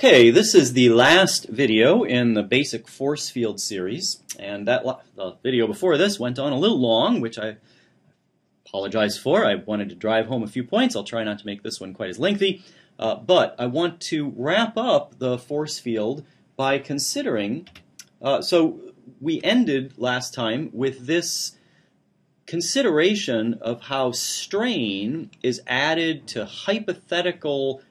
Okay, this is the last video in the basic force field series, and that the video before this went on a little long, which I apologize for. I wanted to drive home a few points. I'll try not to make this one quite as lengthy, uh, but I want to wrap up the force field by considering. Uh, so we ended last time with this consideration of how strain is added to hypothetical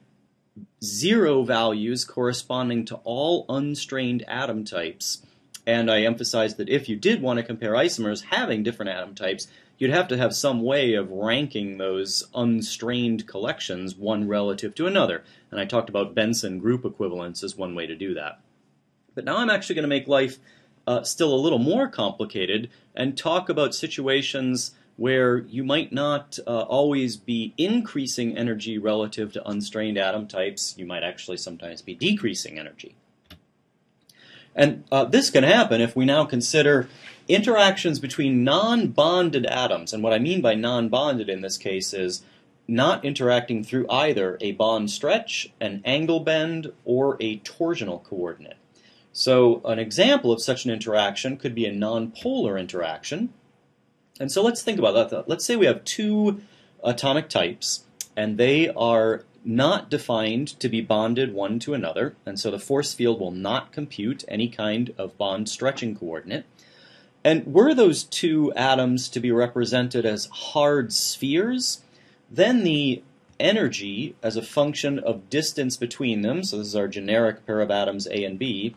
zero values corresponding to all unstrained atom types. And I emphasized that if you did want to compare isomers having different atom types, you'd have to have some way of ranking those unstrained collections one relative to another. And I talked about Benson group equivalence as one way to do that. But now I'm actually going to make life uh, still a little more complicated and talk about situations where you might not uh, always be increasing energy relative to unstrained atom types. You might actually sometimes be decreasing energy. And uh, this can happen if we now consider interactions between non-bonded atoms. And what I mean by non-bonded in this case is not interacting through either a bond stretch, an angle bend, or a torsional coordinate. So an example of such an interaction could be a nonpolar interaction, and so let's think about that. Let's say we have two atomic types, and they are not defined to be bonded one to another, and so the force field will not compute any kind of bond stretching coordinate. And were those two atoms to be represented as hard spheres, then the energy as a function of distance between them, so this is our generic pair of atoms A and B,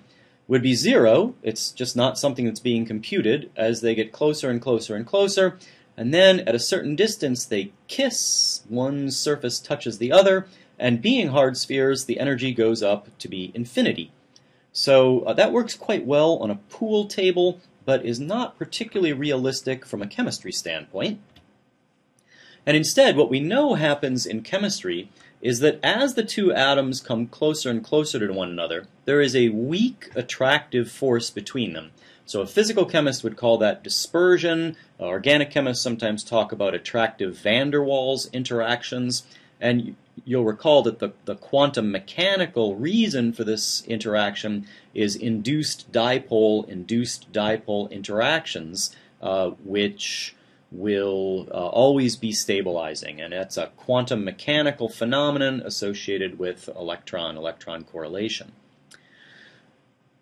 would be zero. It's just not something that's being computed as they get closer and closer and closer. And then at a certain distance, they kiss. One surface touches the other. And being hard spheres, the energy goes up to be infinity. So uh, that works quite well on a pool table, but is not particularly realistic from a chemistry standpoint. And instead, what we know happens in chemistry is that as the two atoms come closer and closer to one another, there is a weak attractive force between them. So a physical chemist would call that dispersion. Uh, organic chemists sometimes talk about attractive van der Waals interactions. And you'll recall that the, the quantum mechanical reason for this interaction is induced dipole induced dipole interactions, uh, which will uh, always be stabilizing, and it's a quantum mechanical phenomenon associated with electron-electron correlation.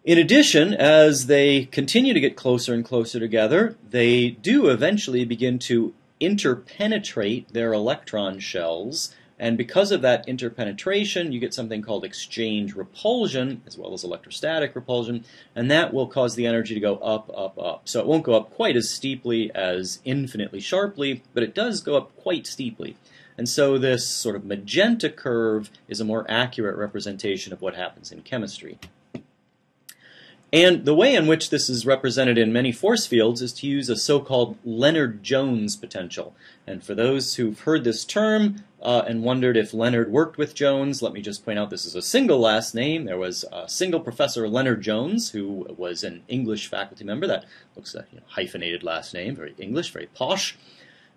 In addition, as they continue to get closer and closer together, they do eventually begin to interpenetrate their electron shells and because of that interpenetration, you get something called exchange repulsion, as well as electrostatic repulsion, and that will cause the energy to go up, up, up. So it won't go up quite as steeply as infinitely sharply, but it does go up quite steeply. And so this sort of magenta curve is a more accurate representation of what happens in chemistry. And the way in which this is represented in many force fields is to use a so-called Lennard-Jones potential. And for those who've heard this term uh, and wondered if Lennard worked with Jones, let me just point out this is a single last name. There was a single Professor Lennard-Jones, who was an English faculty member. That looks a you know, hyphenated last name, very English, very posh.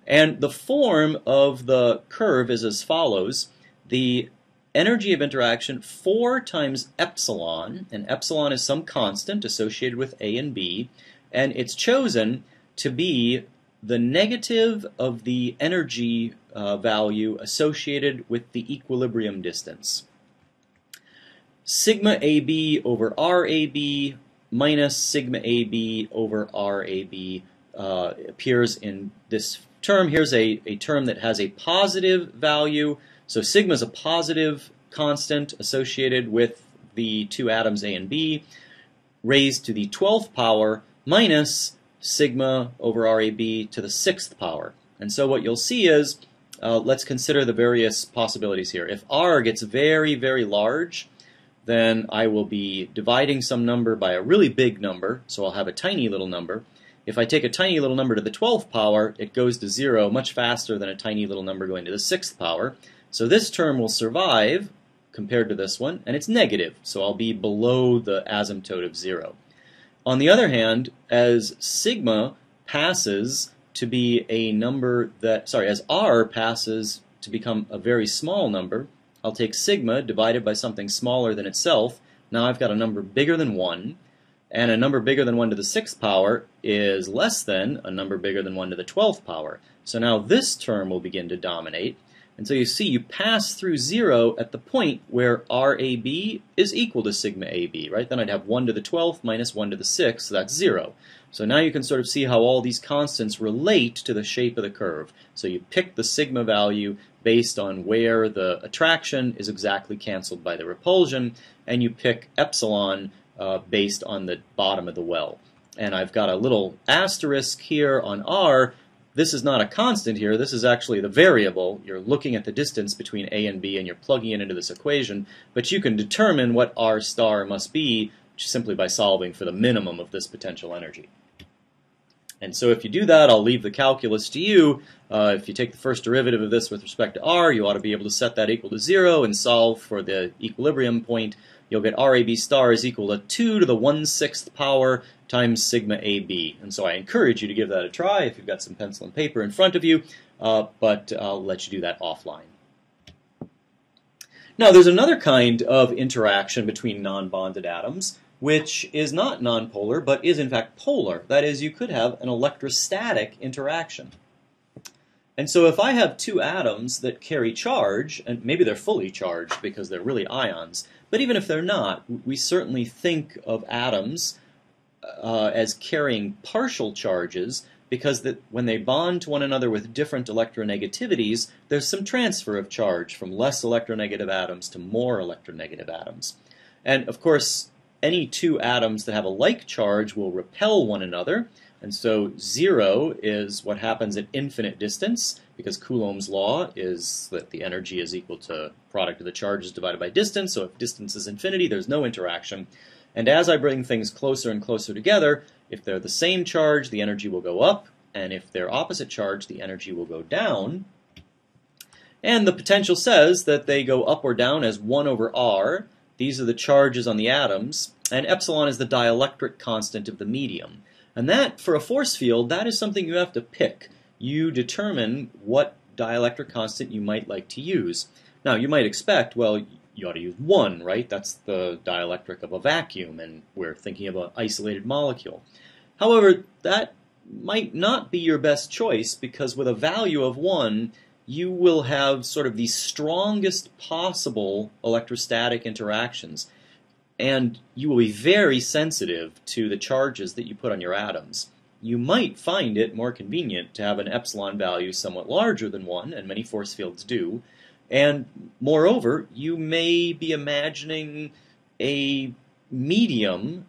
And the form of the curve is as follows. The energy of interaction 4 times epsilon, and epsilon is some constant associated with A and B, and it's chosen to be the negative of the energy uh, value associated with the equilibrium distance. Sigma AB over RAB minus sigma AB over RAB uh, appears in this term. Here's a, a term that has a positive value so sigma is a positive constant associated with the two atoms A and B raised to the 12th power minus sigma over RAB to the 6th power. And so what you'll see is, uh, let's consider the various possibilities here. If R gets very, very large, then I will be dividing some number by a really big number, so I'll have a tiny little number. If I take a tiny little number to the 12th power, it goes to 0 much faster than a tiny little number going to the 6th power. So this term will survive compared to this one, and it's negative, so I'll be below the asymptote of 0. On the other hand, as sigma passes to be a number that, sorry, as r passes to become a very small number, I'll take sigma divided by something smaller than itself. Now I've got a number bigger than 1, and a number bigger than 1 to the 6th power is less than a number bigger than 1 to the 12th power. So now this term will begin to dominate, and so you see you pass through 0 at the point where RAB is equal to sigma AB, right? Then I'd have 1 to the 12th minus 1 to the 6th, so that's 0. So now you can sort of see how all these constants relate to the shape of the curve. So you pick the sigma value based on where the attraction is exactly canceled by the repulsion, and you pick epsilon uh, based on the bottom of the well. And I've got a little asterisk here on r this is not a constant here, this is actually the variable. You're looking at the distance between A and B and you're plugging it into this equation, but you can determine what R star must be simply by solving for the minimum of this potential energy. And so if you do that, I'll leave the calculus to you. Uh, if you take the first derivative of this with respect to r, you ought to be able to set that equal to 0 and solve for the equilibrium point. You'll get RAB star is equal to 2 to the 1 6th power times sigma AB. And so I encourage you to give that a try if you've got some pencil and paper in front of you, uh, but I'll let you do that offline. Now, there's another kind of interaction between non-bonded atoms, which is not nonpolar, but is in fact polar. That is, you could have an electrostatic interaction. And so if I have two atoms that carry charge, and maybe they're fully charged because they're really ions, but even if they're not, we certainly think of atoms uh, as carrying partial charges because that when they bond to one another with different electronegativities, there's some transfer of charge from less electronegative atoms to more electronegative atoms. And of course, any two atoms that have a like charge will repel one another, and so zero is what happens at infinite distance, because Coulomb's law is that the energy is equal to product of the charges divided by distance, so if distance is infinity, there's no interaction. And as I bring things closer and closer together, if they're the same charge, the energy will go up, and if they're opposite charge, the energy will go down. And the potential says that they go up or down as 1 over r. These are the charges on the atoms, and epsilon is the dielectric constant of the medium. And that, for a force field, that is something you have to pick. You determine what dielectric constant you might like to use. Now, you might expect, well, you ought to use one, right? That's the dielectric of a vacuum, and we're thinking of an isolated molecule. However, that might not be your best choice because with a value of 1, you will have sort of the strongest possible electrostatic interactions. And you will be very sensitive to the charges that you put on your atoms. You might find it more convenient to have an epsilon value somewhat larger than 1, and many force fields do, and moreover, you may be imagining a medium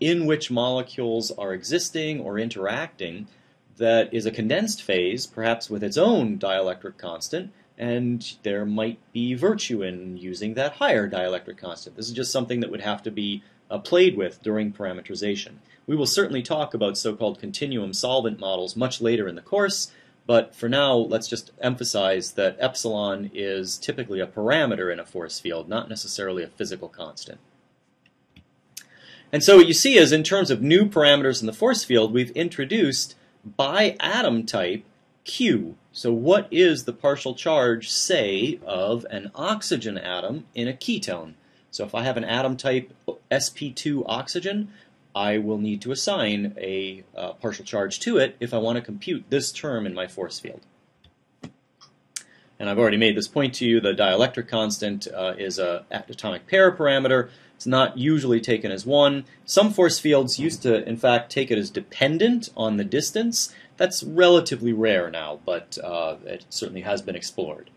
in which molecules are existing or interacting that is a condensed phase, perhaps with its own dielectric constant, and there might be virtue in using that higher dielectric constant. This is just something that would have to be uh, played with during parameterization. We will certainly talk about so-called continuum solvent models much later in the course, but for now, let's just emphasize that epsilon is typically a parameter in a force field, not necessarily a physical constant. And so what you see is in terms of new parameters in the force field, we've introduced by atom type Q. So what is the partial charge, say, of an oxygen atom in a ketone? So if I have an atom type sp2 oxygen, I will need to assign a uh, partial charge to it if I want to compute this term in my force field. And I've already made this point to you. The dielectric constant uh, is a atomic pair parameter. It's not usually taken as one. Some force fields used to, in fact, take it as dependent on the distance. That's relatively rare now, but uh, it certainly has been explored.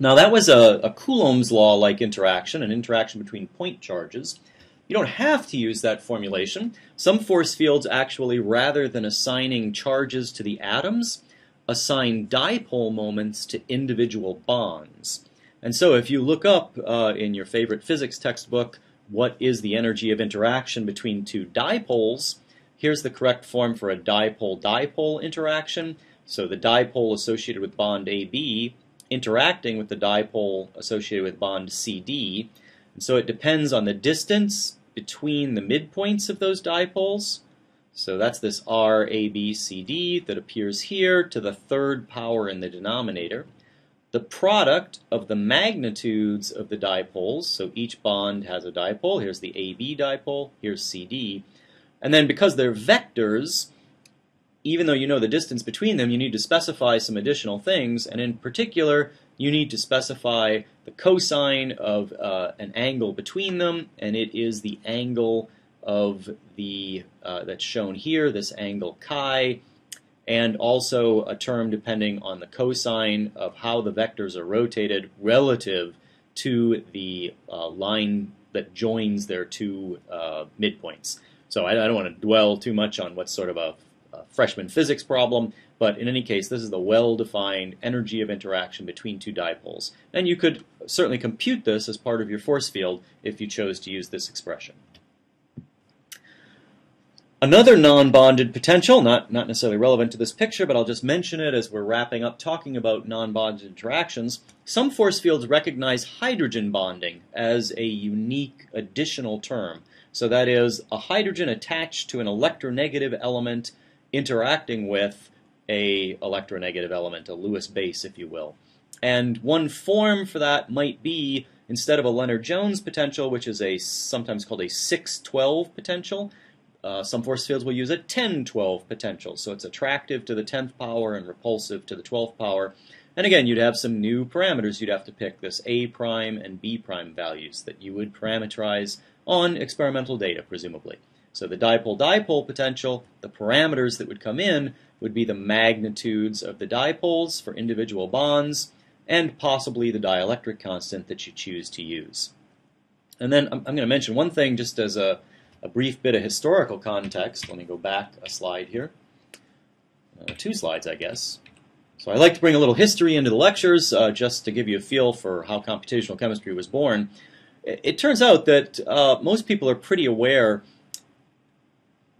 Now that was a, a Coulomb's law-like interaction, an interaction between point charges. You don't have to use that formulation. Some force fields actually, rather than assigning charges to the atoms, assign dipole moments to individual bonds. And so if you look up uh, in your favorite physics textbook, what is the energy of interaction between two dipoles, here's the correct form for a dipole-dipole interaction. So the dipole associated with bond AB interacting with the dipole associated with bond CD. And so it depends on the distance between the midpoints of those dipoles. So that's this R, A, B, C, D that appears here to the third power in the denominator. the product of the magnitudes of the dipoles. So each bond has a dipole. Here's the AB dipole. Here's CD. And then because they're vectors, even though you know the distance between them, you need to specify some additional things. And in particular, you need to specify the cosine of uh, an angle between them, and it is the angle of the uh, that's shown here, this angle chi, and also a term depending on the cosine of how the vectors are rotated relative to the uh, line that joins their two uh, midpoints. So I, I, don't want to dwell too much on what's sort of a, a freshman physics problem, but in any case, this is the well-defined energy of interaction between two dipoles. And you could certainly compute this as part of your force field if you chose to use this expression. Another non-bonded potential, not, not necessarily relevant to this picture, but I'll just mention it as we're wrapping up talking about non-bonded interactions. Some force fields recognize hydrogen bonding as a unique additional term. So that is a hydrogen attached to an electronegative element interacting with a electronegative element, a Lewis base, if you will. And one form for that might be instead of a Lennard-Jones potential, which is a sometimes called a 612 potential, uh, some force fields will use a 1012 potential. So it's attractive to the 10th power and repulsive to the 12th power. And again, you'd have some new parameters. You'd have to pick this A prime and B prime values that you would parameterize on experimental data, presumably. So the dipole-dipole potential, the parameters that would come in would be the magnitudes of the dipoles for individual bonds, and possibly the dielectric constant that you choose to use. And then I'm, going to mention one thing just as a, a, brief bit of historical context. Let me go back a slide here. Uh, two slides, I guess. So I like to bring a little history into the lectures uh, just to give you a feel for how computational chemistry was born. It, turns out that uh, most people are pretty aware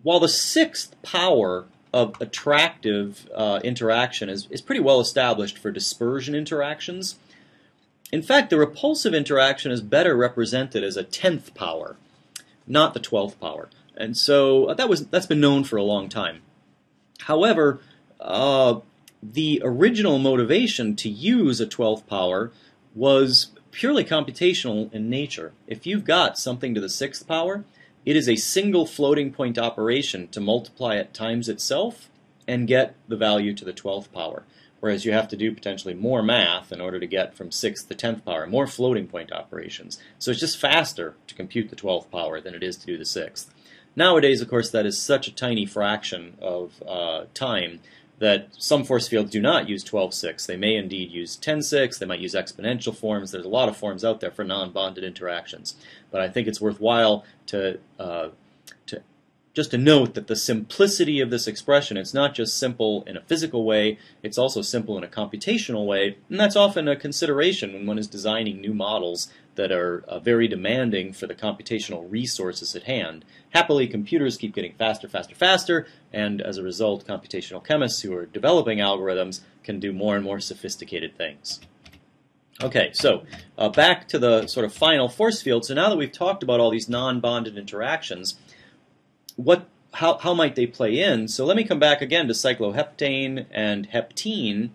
while the sixth power of attractive uh, interaction is, is pretty well established for dispersion interactions, in fact, the repulsive interaction is better represented as a 10th power, not the 12th power. And so uh, that was, that's been known for a long time. However, uh, the original motivation to use a 12th power was purely computational in nature. If you've got something to the 6th power, it is a single floating point operation to multiply it times itself and get the value to the 12th power. Whereas you have to do potentially more math in order to get from 6th to 10th power, more floating point operations. So it's just faster to compute the 12th power than it is to do the 6th. Nowadays, of course, that is such a tiny fraction of uh, time that some force fields do not use 12.6. They may indeed use 10.6. They might use exponential forms. There's a lot of forms out there for non-bonded interactions. But I think it's worthwhile to, uh, to just to note that the simplicity of this expression, it's not just simple in a physical way, it's also simple in a computational way, and that's often a consideration when one is designing new models that are uh, very demanding for the computational resources at hand. Happily, computers keep getting faster, faster, faster, and as a result, computational chemists who are developing algorithms can do more and more sophisticated things. Okay, so uh, back to the sort of final force field. So now that we've talked about all these non-bonded interactions, what, how, how might they play in? So let me come back again to cycloheptane and heptene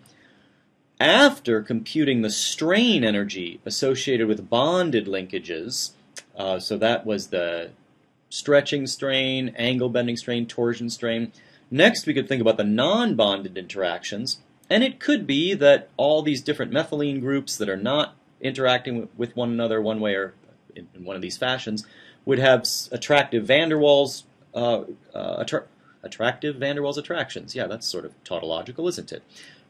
after computing the strain energy associated with bonded linkages, uh, so that was the stretching strain, angle bending strain, torsion strain. Next, we could think about the non-bonded interactions, and it could be that all these different methylene groups that are not interacting with one another one way or in one of these fashions would have attractive van der Waals, uh, uh, attra attractive van der Waals attractions. Yeah, that's sort of tautological, isn't it?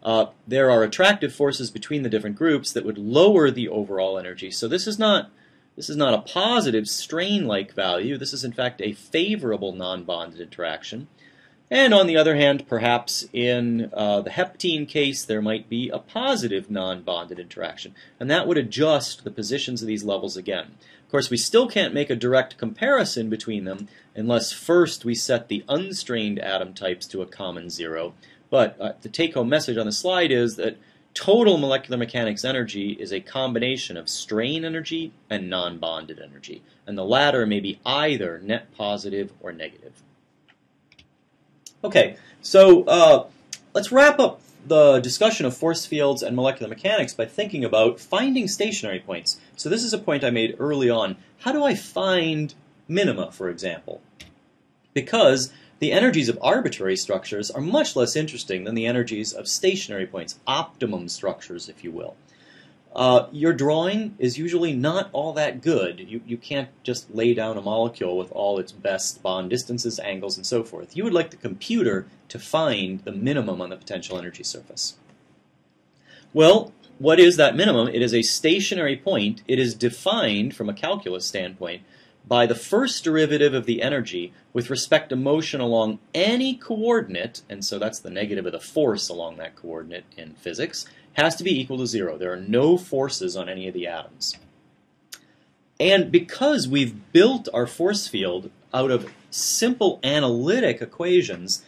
Uh, there are attractive forces between the different groups that would lower the overall energy. So this is not this is not a positive strain-like value. This is in fact a favorable non-bonded interaction. And on the other hand, perhaps in uh, the heptene case, there might be a positive non-bonded interaction, and that would adjust the positions of these levels again. Of course, we still can't make a direct comparison between them unless first we set the unstrained atom types to a common zero, but uh, the take-home message on the slide is that total molecular mechanics energy is a combination of strain energy and non-bonded energy, and the latter may be either net positive or negative. Okay, so uh, let's wrap up the discussion of force fields and molecular mechanics by thinking about finding stationary points. So this is a point I made early on. How do I find minima, for example? Because the energies of arbitrary structures are much less interesting than the energies of stationary points, optimum structures, if you will. Uh, your drawing is usually not all that good. You, you can't just lay down a molecule with all its best bond distances, angles, and so forth. You would like the computer to find the minimum on the potential energy surface. Well, what is that minimum? It is a stationary point. It is defined from a calculus standpoint by the first derivative of the energy with respect to motion along any coordinate, and so that's the negative of the force along that coordinate in physics, has to be equal to zero. There are no forces on any of the atoms. And because we've built our force field out of simple analytic equations,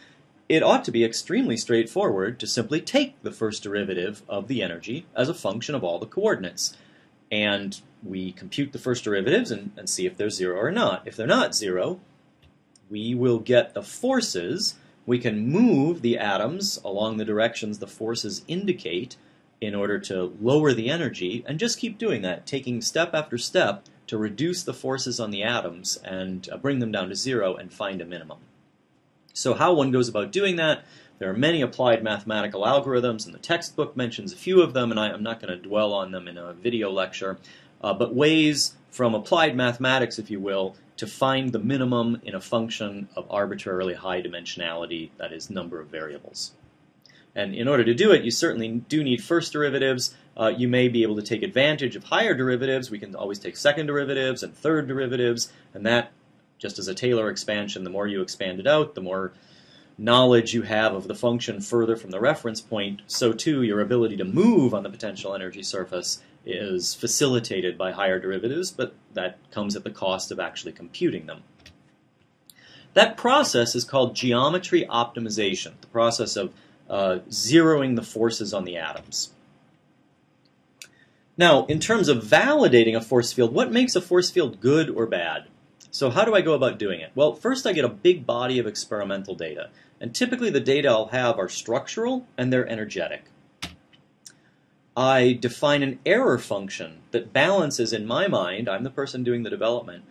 it ought to be extremely straightforward to simply take the first derivative of the energy as a function of all the coordinates. And we compute the first derivatives and, and see if they're zero or not. If they're not zero, we will get the forces. We can move the atoms along the directions the forces indicate in order to lower the energy, and just keep doing that, taking step after step to reduce the forces on the atoms and uh, bring them down to zero and find a minimum. So how one goes about doing that, there are many applied mathematical algorithms, and the textbook mentions a few of them, and I, am not going to dwell on them in a video lecture, uh, but ways from applied mathematics, if you will, to find the minimum in a function of arbitrarily high dimensionality, that is, number of variables. And in order to do it, you certainly do need first derivatives. Uh, you may be able to take advantage of higher derivatives. We can always take second derivatives and third derivatives, and that, just as a Taylor expansion, the more you expand it out, the more knowledge you have of the function further from the reference point, so too your ability to move on the potential energy surface is facilitated by higher derivatives, but that comes at the cost of actually computing them. That process is called geometry optimization, the process of uh, zeroing the forces on the atoms. Now, in terms of validating a force field, what makes a force field good or bad? So how do I go about doing it? Well, first I get a big body of experimental data. And typically the data I'll have are structural and they're energetic. I define an error function that balances in my mind, I'm the person doing the development,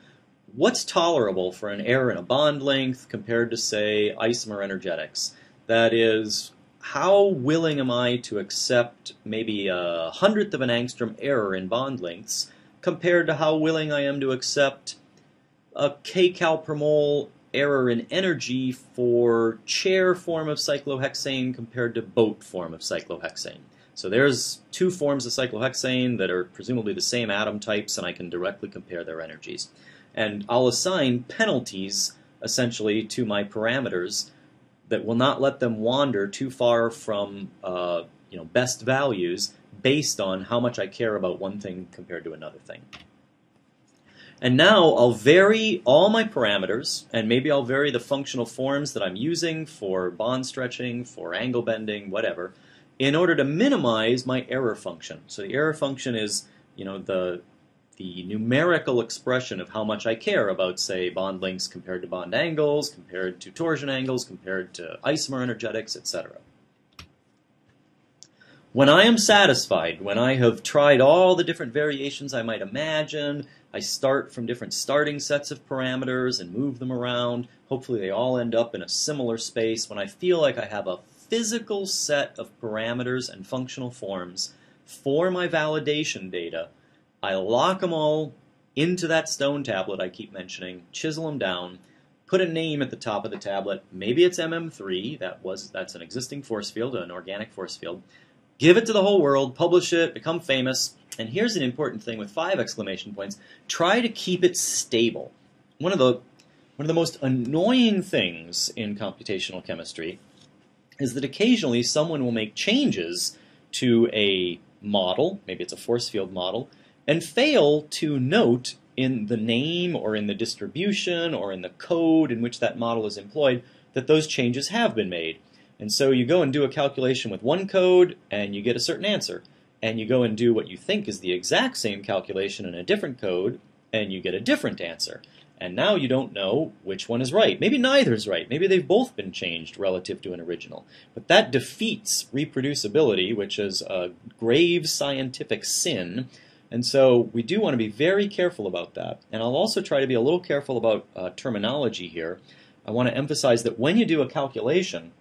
what's tolerable for an error in a bond length compared to, say, isomer energetics. That is, how willing am I to accept maybe a hundredth of an angstrom error in bond lengths compared to how willing I am to accept a kcal per mole error in energy for chair form of cyclohexane compared to boat form of cyclohexane. So there's two forms of cyclohexane that are presumably the same atom types, and I can directly compare their energies. And I'll assign penalties, essentially, to my parameters that will not let them wander too far from uh, you know best values based on how much I care about one thing compared to another thing. And now I'll vary all my parameters, and maybe I'll vary the functional forms that I'm using for bond stretching, for angle bending, whatever, in order to minimize my error function. So the error function is, you know, the the numerical expression of how much I care about, say, bond lengths compared to bond angles, compared to torsion angles, compared to isomer energetics, etc. When I am satisfied, when I have tried all the different variations I might imagine, I start from different starting sets of parameters and move them around. Hopefully they all end up in a similar space. When I feel like I have a physical set of parameters and functional forms for my validation data, I lock them all into that stone tablet I keep mentioning, chisel them down, put a name at the top of the tablet. Maybe it's MM3. That was that's an existing force field, an organic force field. Give it to the whole world, publish it, become famous. And here's an important thing with five exclamation points: try to keep it stable. One of the one of the most annoying things in computational chemistry is that occasionally someone will make changes to a model, maybe it's a force field model, and fail to note in the name or in the distribution or in the code in which that model is employed that those changes have been made. And so you go and do a calculation with one code and you get a certain answer. And you go and do what you think is the exact same calculation in a different code and you get a different answer. And now you don't know which one is right. Maybe neither is right. Maybe they've both been changed relative to an original. But that defeats reproducibility, which is a grave scientific sin. And so we do want to be very careful about that. And I'll also try to be a little careful about uh, terminology here. I want to emphasize that when you do a calculation,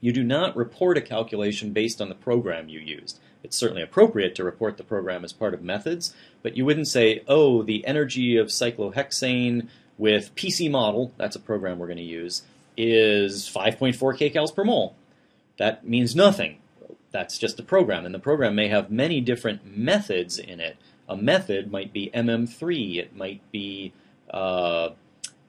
you do not report a calculation based on the program you used. It's certainly appropriate to report the program as part of methods, but you wouldn't say, oh, the energy of cyclohexane with PC model, that's a program we're going to use, is 5.4 kcals per mole. That means nothing. That's just a program, and the program may have many different methods in it. A method might be MM3, it might be, uh,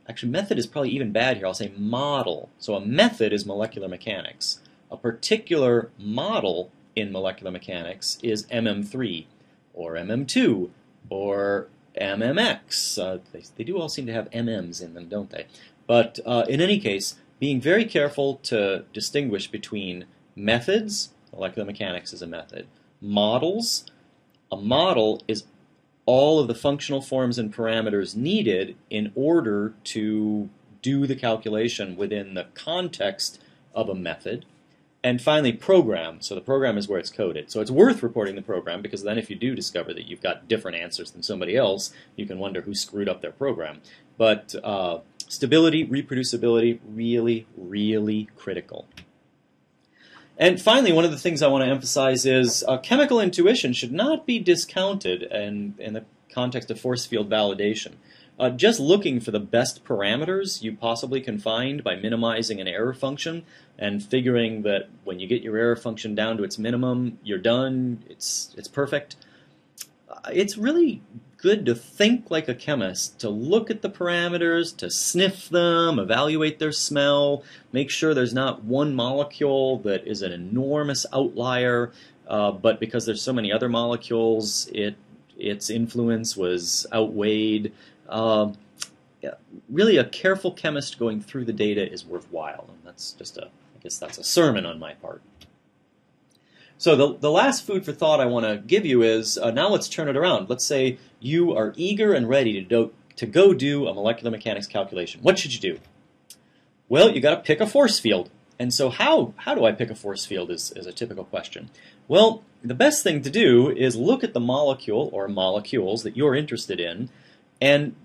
actually method is probably even bad here, I'll say model. So a method is molecular mechanics. A particular model in molecular mechanics is MM3 or MM2 or MMX. Uh, they, they, do all seem to have MMs in them, don't they? But uh, in any case, being very careful to distinguish between methods, molecular mechanics is a method, models, a model is all of the functional forms and parameters needed in order to do the calculation within the context of a method. And finally, program. So the program is where it's coded. So it's worth reporting the program because then if you do discover that you've got different answers than somebody else, you can wonder who screwed up their program. But uh, stability, reproducibility, really, really critical. And finally, one of the things I want to emphasize is uh, chemical intuition should not be discounted in, in the context of force field validation. Uh, just looking for the best parameters you possibly can find by minimizing an error function and figuring that when you get your error function down to its minimum, you're done, it's, it's perfect. Uh, it's really good to think like a chemist, to look at the parameters, to sniff them, evaluate their smell, make sure there's not one molecule that is an enormous outlier, uh, but because there's so many other molecules, it its influence was outweighed. Um, yeah, really, a careful chemist going through the data is worthwhile, and that's just a, I guess that's a sermon on my part. So the, the last food for thought I want to give you is, uh, now let's turn it around. Let's say you are eager and ready to, do, to go do a molecular mechanics calculation. What should you do? Well, you got to pick a force field. And so how, how do I pick a force field is, is a typical question. Well, the best thing to do is look at the molecule or molecules that you're interested in and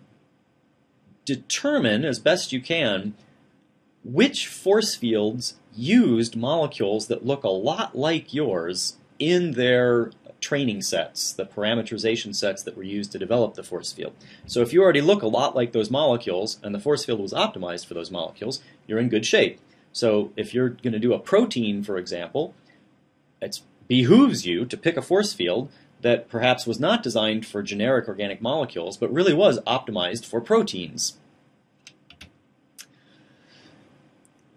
determine as best you can which force fields used molecules that look a lot like yours in their training sets, the parameterization sets that were used to develop the force field. So if you already look a lot like those molecules and the force field was optimized for those molecules, you're in good shape. So if you're going to do a protein, for example, it behooves you to pick a force field that perhaps was not designed for generic organic molecules, but really was optimized for proteins.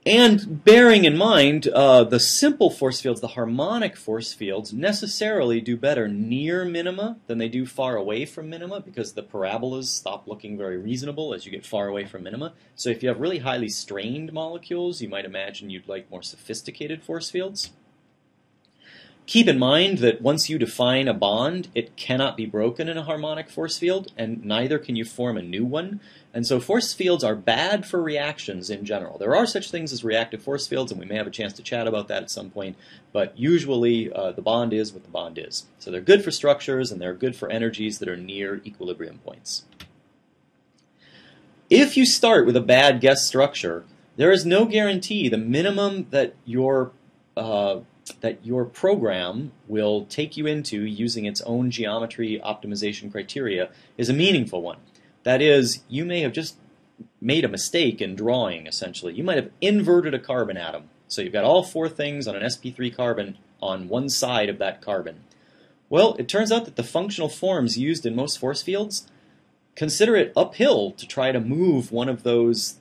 And bearing in mind uh, the simple force fields, the harmonic force fields, necessarily do better near minima than they do far away from minima because the parabolas stop looking very reasonable as you get far away from minima. So if you have really highly strained molecules, you might imagine you'd like more sophisticated force fields. Keep in mind that once you define a bond, it cannot be broken in a harmonic force field, and neither can you form a new one. And so force fields are bad for reactions in general. There are such things as reactive force fields, and we may have a chance to chat about that at some point, but usually uh, the bond is what the bond is. So they're good for structures, and they're good for energies that are near equilibrium points. If you start with a bad guess structure, there is no guarantee the minimum that your uh, that your program will take you into using its own geometry optimization criteria is a meaningful one. That is, you may have just made a mistake in drawing, essentially. You might have inverted a carbon atom. So you've got all four things on an sp3 carbon on one side of that carbon. Well, it turns out that the functional forms used in most force fields consider it uphill to try to move one of those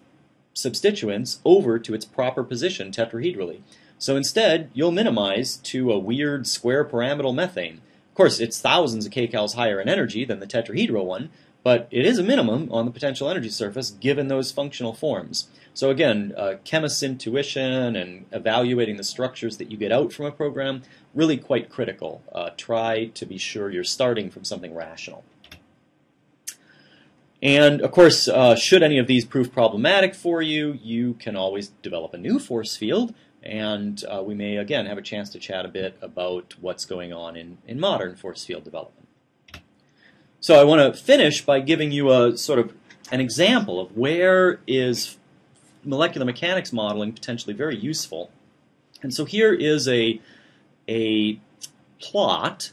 substituents over to its proper position tetrahedrally. So instead, you'll minimize to a weird square pyramidal methane. Of course, it's thousands of kcals higher in energy than the tetrahedral one, but it is a minimum on the potential energy surface given those functional forms. So again, uh, chemist's intuition and evaluating the structures that you get out from a program, really quite critical. Uh, try to be sure you're starting from something rational. And of course, uh, should any of these prove problematic for you, you can always develop a new force field, and uh, we may again have a chance to chat a bit about what's going on in, in modern force field development. So I want to finish by giving you a sort of an example of where is molecular mechanics modeling potentially very useful. And so here is a, a plot,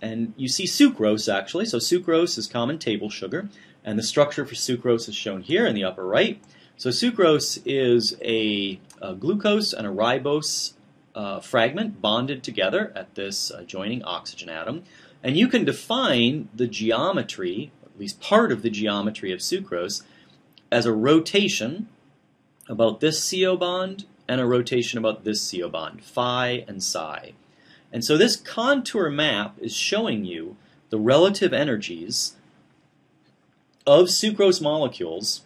and you see sucrose actually. So sucrose is common table sugar. And the structure for sucrose is shown here in the upper right. So sucrose is a, a glucose and a ribose uh, fragment bonded together at this adjoining oxygen atom. And you can define the geometry, at least part of the geometry of sucrose, as a rotation about this CO bond and a rotation about this CO bond, phi and psi. And so this contour map is showing you the relative energies of sucrose molecules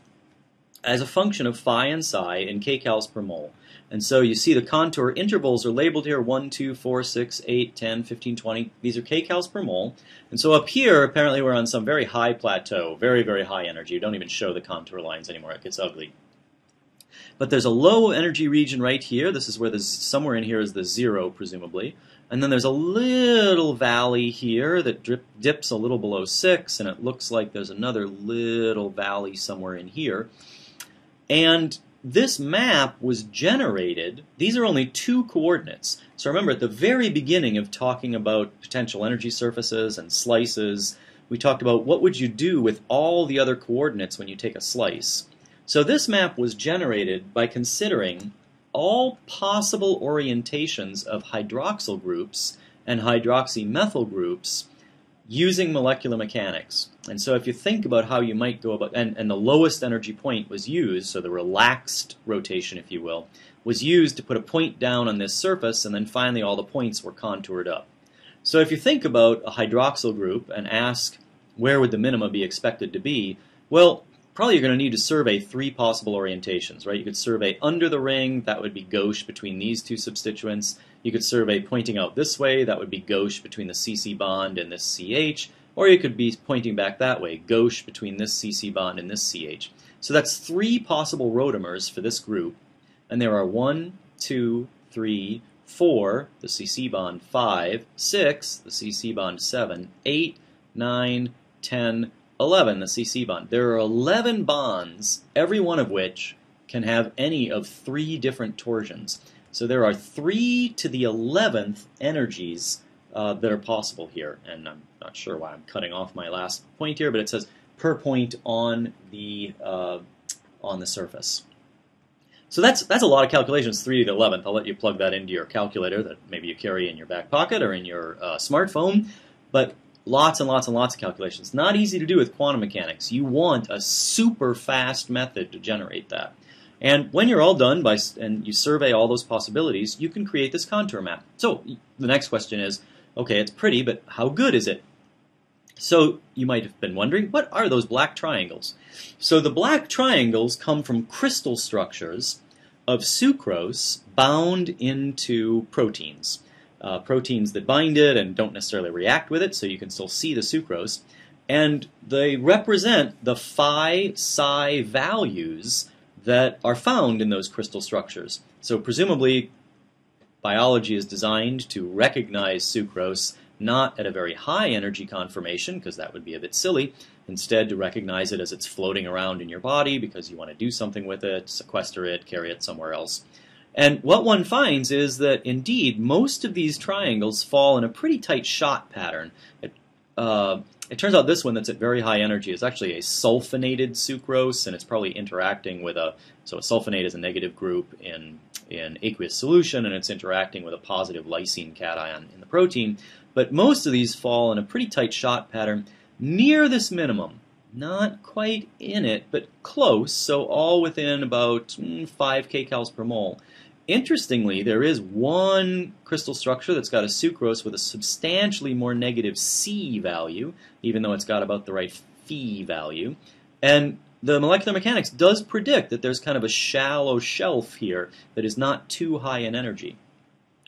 as a function of phi and psi in kcals per mole. And so you see the contour intervals are labeled here 1, 2, 4, 6, 8, 10, 15, 20. These are kcals per mole. And so up here, apparently we're on some very high plateau, very, very high energy. You don't even show the contour lines anymore. It gets ugly. But there's a low energy region right here. This is where the somewhere in here is the zero, presumably. And then there's a little valley here that drip, dips a little below 6, and it looks like there's another little valley somewhere in here. And this map was generated, these are only two coordinates. So remember, at the very beginning of talking about potential energy surfaces and slices, we talked about what would you do with all the other coordinates when you take a slice. So this map was generated by considering all possible orientations of hydroxyl groups and hydroxymethyl groups using molecular mechanics. And so if you think about how you might go about, and, and the lowest energy point was used, so the relaxed rotation, if you will, was used to put a point down on this surface, and then finally all the points were contoured up. So if you think about a hydroxyl group and ask where would the minima be expected to be, well, probably you're going to need to survey three possible orientations, right? You could survey under the ring, that would be gauche between these two substituents. You could survey pointing out this way, that would be gauche between the CC bond and this CH. Or you could be pointing back that way, gauche between this CC bond and this CH. So that's three possible rotamers for this group. And there are one, two, three, four, the CC bond, five, six, the CC bond, seven, eight, nine, ten, 11, the CC bond. There are 11 bonds, every one of which can have any of three different torsions. So there are 3 to the 11th energies uh, that are possible here. And I'm not sure why I'm cutting off my last point here, but it says per point on the, uh, on the surface. So that's, that's a lot of calculations, 3 to the 11th. I'll let you plug that into your calculator that maybe you carry in your back pocket or in your uh, smartphone. But lots and lots and lots of calculations. Not easy to do with quantum mechanics. You want a super fast method to generate that. And when you're all done by and you survey all those possibilities, you can create this contour map. So the next question is, okay, it's pretty, but how good is it? So you might have been wondering, what are those black triangles? So the black triangles come from crystal structures of sucrose bound into proteins uh, proteins that bind it and don't necessarily react with it, so you can still see the sucrose. And they represent the phi psi values that are found in those crystal structures. So presumably, biology is designed to recognize sucrose not at a very high energy conformation, because that would be a bit silly, instead to recognize it as it's floating around in your body because you want to do something with it, sequester it, carry it somewhere else. And what one finds is that indeed most of these triangles fall in a pretty tight shot pattern. It, uh, it turns out this one that's at very high energy is actually a sulfonated sucrose, and it's probably interacting with a so a sulfonate is a negative group in in aqueous solution, and it's interacting with a positive lysine cation in the protein. But most of these fall in a pretty tight shot pattern near this minimum. Not quite in it, but close, so all within about mm, 5 kcals per mole. Interestingly, there is one crystal structure that's got a sucrose with a substantially more negative psi value, even though it's got about the right phi value. And the molecular mechanics does predict that there's kind of a shallow shelf here that is not too high in energy.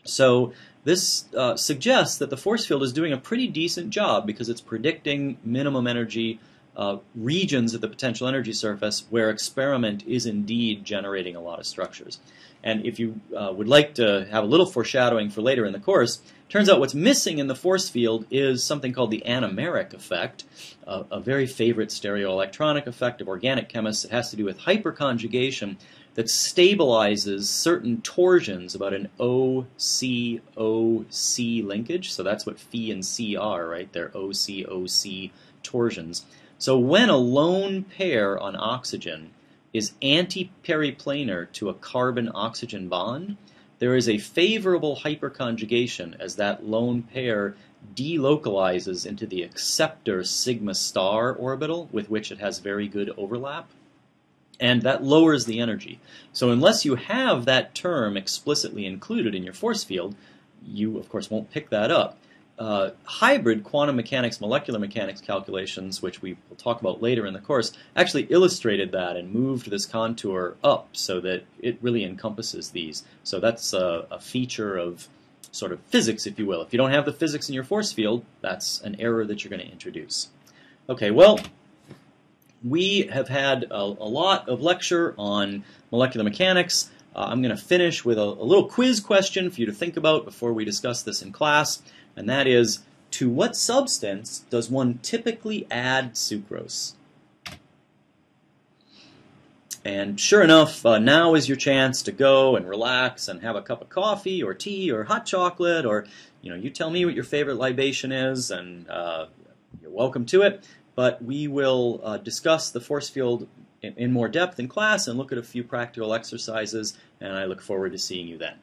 So this uh, suggests that the force field is doing a pretty decent job because it's predicting minimum energy uh, regions of the potential energy surface where experiment is indeed generating a lot of structures. And if you uh, would like to have a little foreshadowing for later in the course, turns out what's missing in the force field is something called the anomeric effect, a, a very favorite stereoelectronic effect of organic chemists. It has to do with hyperconjugation that stabilizes certain torsions about an OC-OC linkage. So that's what Phi and psi are, right? They're OC-OC torsions. So when a lone pair on oxygen is anti-periplanar to a carbon-oxygen bond, there is a favorable hyperconjugation as that lone pair delocalizes into the acceptor sigma star orbital with which it has very good overlap. And that lowers the energy. So unless you have that term explicitly included in your force field, you of course won't pick that up uh, hybrid quantum mechanics, molecular mechanics calculations, which we will talk about later in the course, actually illustrated that and moved this contour up so that it really encompasses these. So that's a, a feature of sort of physics, if you will. If you don't have the physics in your force field, that's an error that you're going to introduce. Okay, well, we have had a, a lot of lecture on molecular mechanics. Uh, I'm going to finish with a, a little quiz question for you to think about before we discuss this in class and that is to what substance does one typically add sucrose? And sure enough, uh, now is your chance to go and relax and have a cup of coffee or tea or hot chocolate or, you know, you tell me what your favorite libation is and uh, you're welcome to it. But we will uh, discuss the force field in, in more depth in class and look at a few practical exercises, and I look forward to seeing you then.